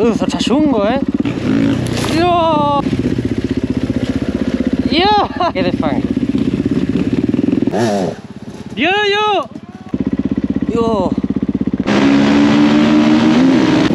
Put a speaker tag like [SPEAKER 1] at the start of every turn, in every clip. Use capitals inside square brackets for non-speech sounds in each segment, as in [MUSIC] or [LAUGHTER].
[SPEAKER 1] Eso está chungo, ¿eh? ¡Dios! ¡Dios! ¡Qué desfán! ¡Dios, Dios! ¡Dios!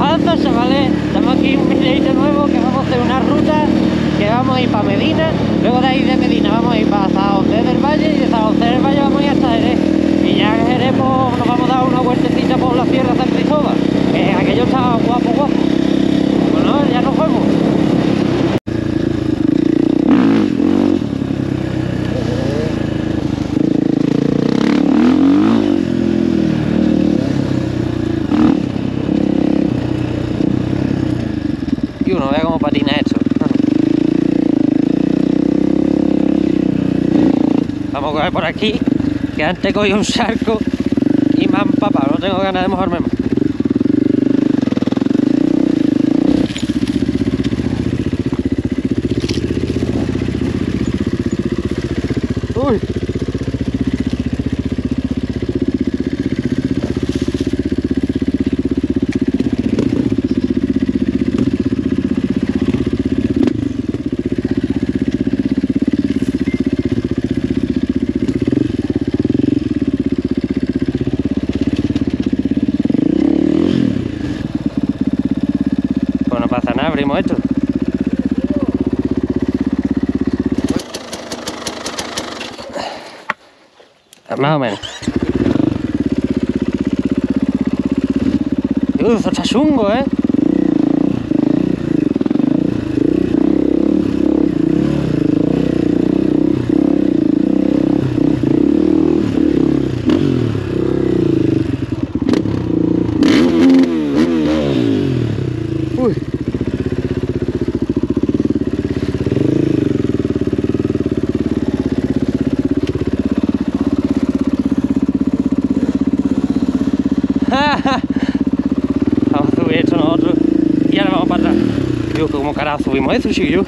[SPEAKER 1] Anda, chavales, estamos aquí un videito nuevo que vamos a hacer una ruta que vamos a ir para Medina, luego de ahí de Medina vamos a ir para San del Valle y de San del Valle vamos a ir hasta Jerez. Y ya en Jerez pues, nos vamos a dar una vueltecita por la Sierra San Cristóbal, que aquello está guapo, guapo. Fuimos. Y uno vea cómo patina esto. Vamos a coger por aquí, que antes cogí un charco y me han empapado, no tengo ganas de mojarme más. Uy. Pues no pasa nada, abrimos esto. Más o menos. Eso está chungo, ¿eh? Vamos subir esto nosotros y ahora vamos para atrás. Dios, ¿cómo carajo subimos eso, chiquillo?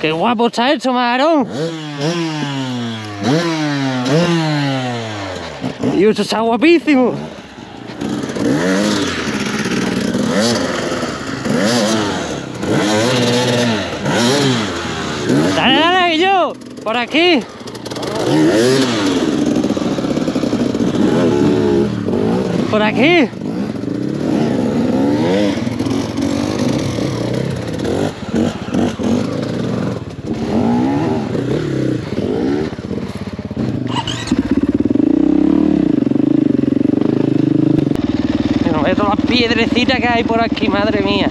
[SPEAKER 1] ¡Qué guapo está esto, marón! Y esto está guapísimo. Dale, dale, yo, por aquí. Por aquí. Piedrecitas que hay por aquí, madre mía.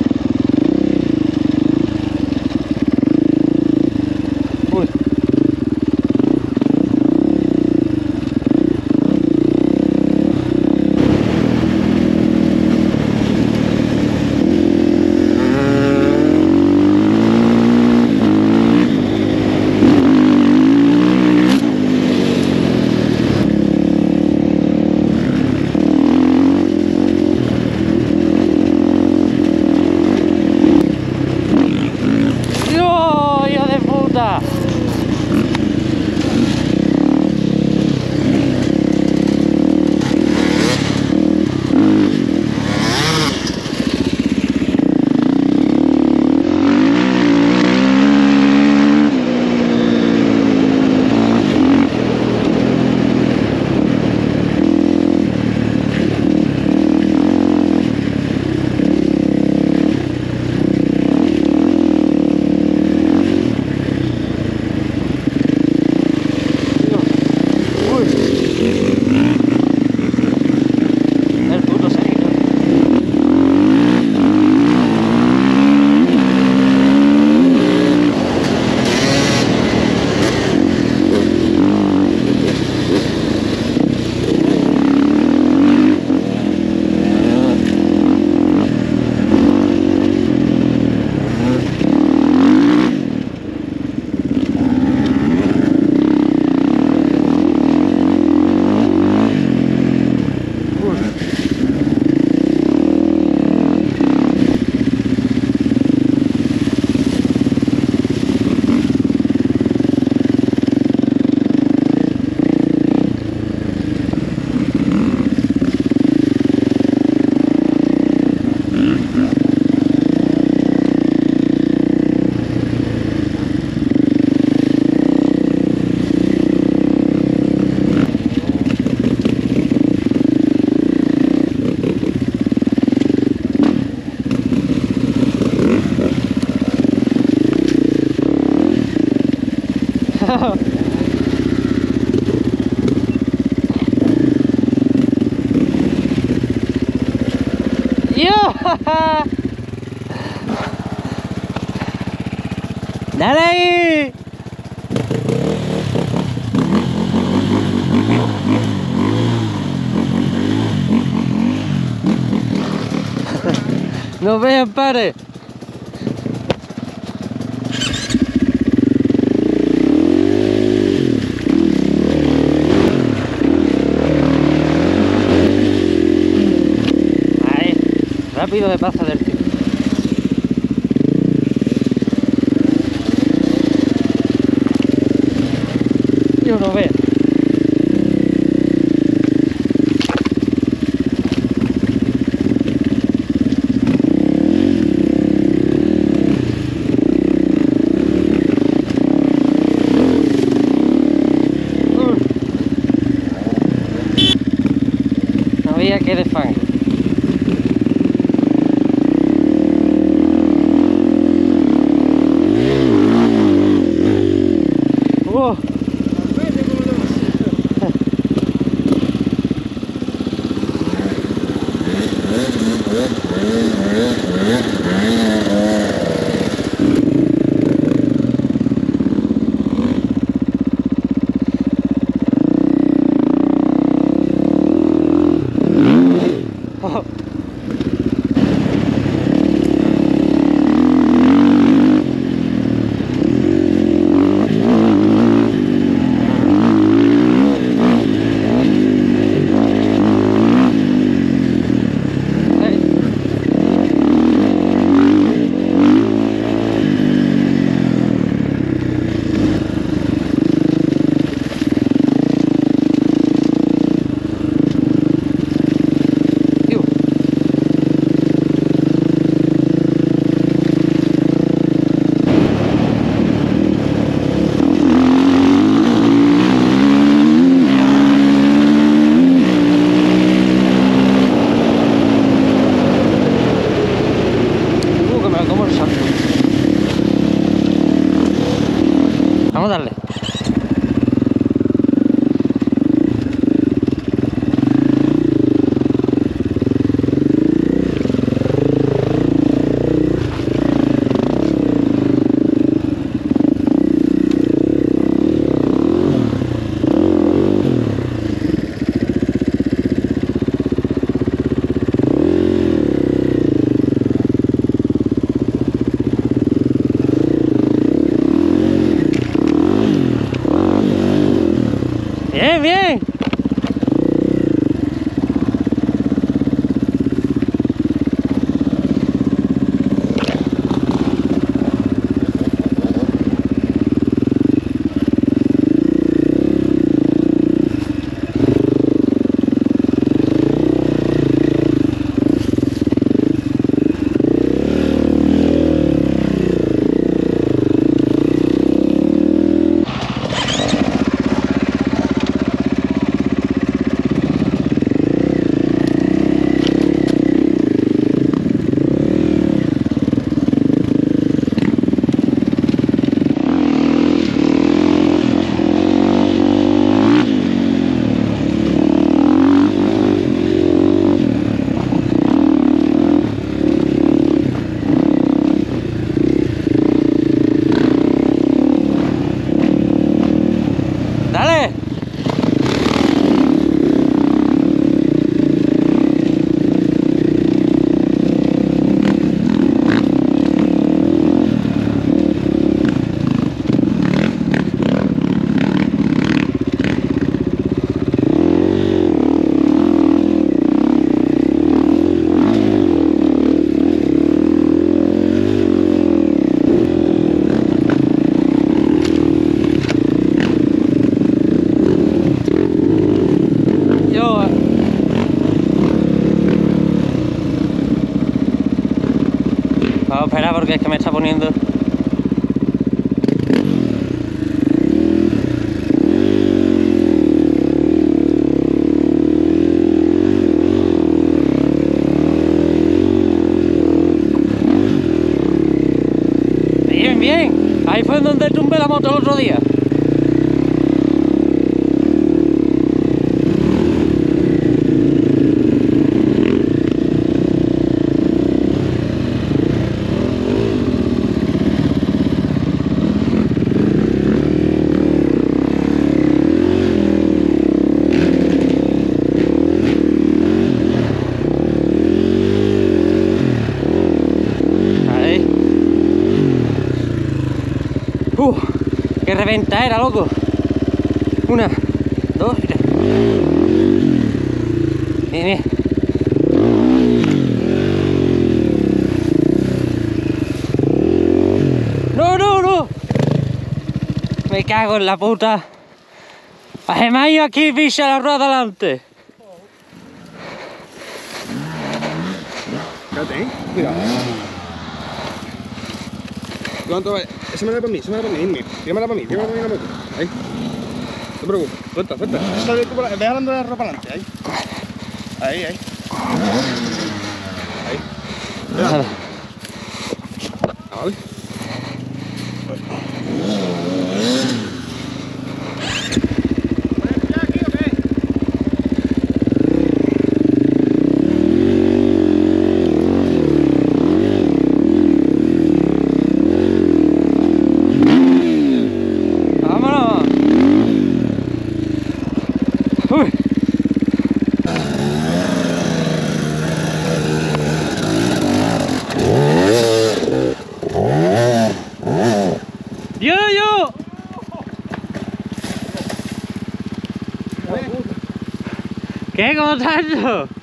[SPEAKER 1] ¡Dale ahí! [LAUGHS] ¡No vean, pare! Ahí, rápido de paso del tío. Eurovet. Sabía que era Mm-hmm. bien. 来嘞。Reventadera, loco. Una, dos y tres. Bien, bien. No, no, no. Me cago en la puta. Además yo aquí pisa la rueda.
[SPEAKER 2] Espérate, ¿eh? Cuidado. ¿Cuánto vale? Esa me la para mí, esa me la para mí, Inmi. Tíramela para mí, tíramela para mí la moto. Ahí. No te preocupes, suelta, suelta. Ve jalando la ropa adelante, ahí. Ahí, ahí. Ahí.
[SPEAKER 1] Nada.
[SPEAKER 2] Ah, vale.
[SPEAKER 1] Vámonos. Uy. Yo, yo. ¿Qué? ¿Cómo estás eso?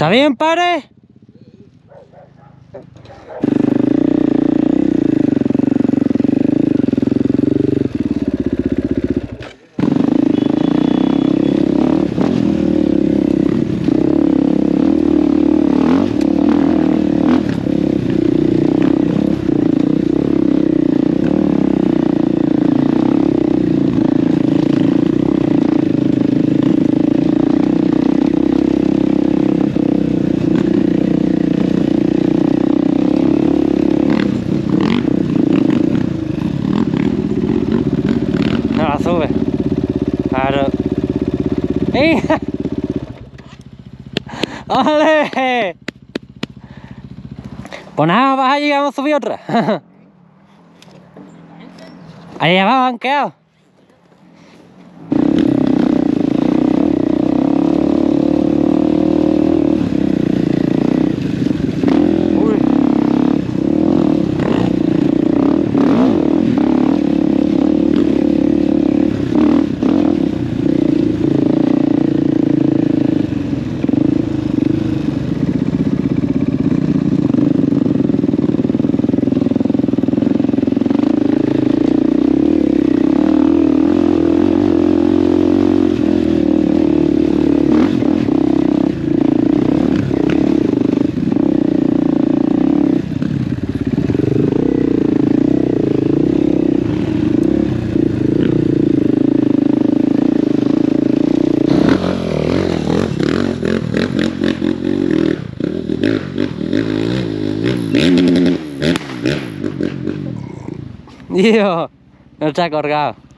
[SPEAKER 1] ¿Está bien, pare? No la sube. Claro. ¡Eh! [LAUGHS] ¡Ole! Pues nada, vas allí, vamos a subir otra. [LAUGHS] Allá va, banqueado. Tío, no ha colgado.